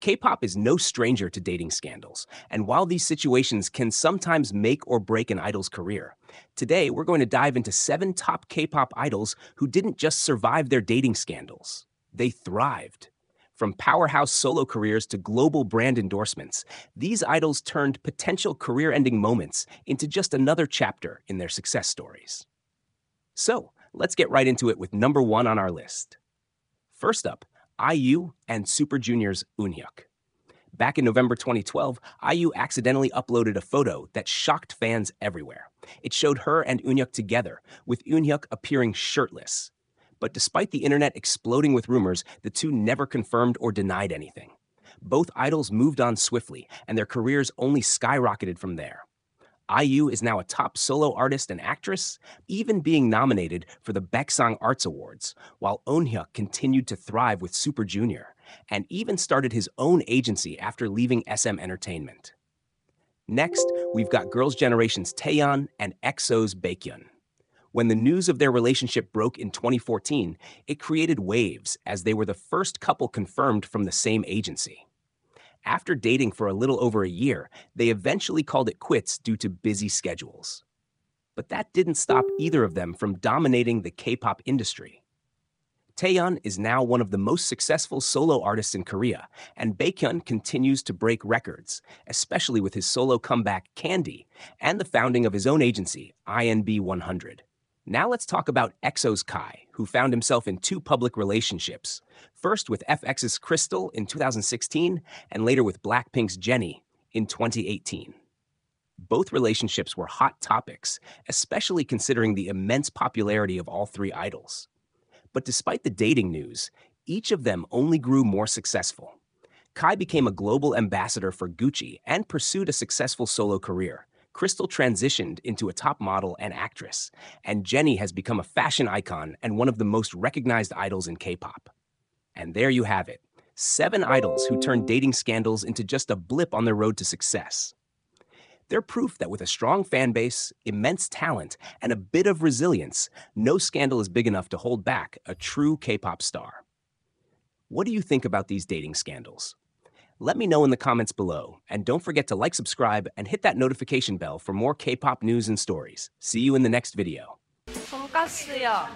K pop is no stranger to dating scandals, and while these situations can sometimes make or break an idol's career, today we're going to dive into seven top K pop idols who didn't just survive their dating scandals, they thrived. From powerhouse solo careers to global brand endorsements, these idols turned potential career ending moments into just another chapter in their success stories. So, let's get right into it with number one on our list. First up, IU and Super Junior's Eunhyuk. Back in November 2012, IU accidentally uploaded a photo that shocked fans everywhere. It showed her and Eunhyuk together, with Eunhyuk appearing shirtless. But despite the internet exploding with rumors, the two never confirmed or denied anything. Both idols moved on swiftly, and their careers only skyrocketed from there. IU is now a top solo artist and actress, even being nominated for the Baeksang Arts Awards, while Eunhyuk continued to thrive with Super Junior, and even started his own agency after leaving SM Entertainment. Next, we've got Girls' Generation's Taeyeon and EXO's Baekhyun. When the news of their relationship broke in 2014, it created waves as they were the first couple confirmed from the same agency. After dating for a little over a year, they eventually called it quits due to busy schedules. But that didn't stop either of them from dominating the K pop industry. Taeyeon is now one of the most successful solo artists in Korea, and Baekhyun continues to break records, especially with his solo comeback Candy and the founding of his own agency, INB 100. Now let's talk about EXO's Kai, who found himself in two public relationships. First with f(x)'s Krystal in 2016, and later with Blackpink's Jennie in 2018. Both relationships were hot topics, especially considering the immense popularity of all three idols. But despite the dating news, each of them only grew more successful. Kai became a global ambassador for Gucci and pursued a successful solo career, Krystal transitioned into a top model and actress, and Jennie has become a fashion icon and one of the most recognized idols in K pop. And there you have it seven idols who turned dating scandals into just a blip on their road to success. They're proof that with a strong fan base, immense talent, and a bit of resilience, no scandal is big enough to hold back a true K pop star. What do you think about these dating scandals? Let me know in the comments below, and don't forget to like, subscribe, and hit that notification bell for more K-pop news and stories. See you in the next video. 돈가스요.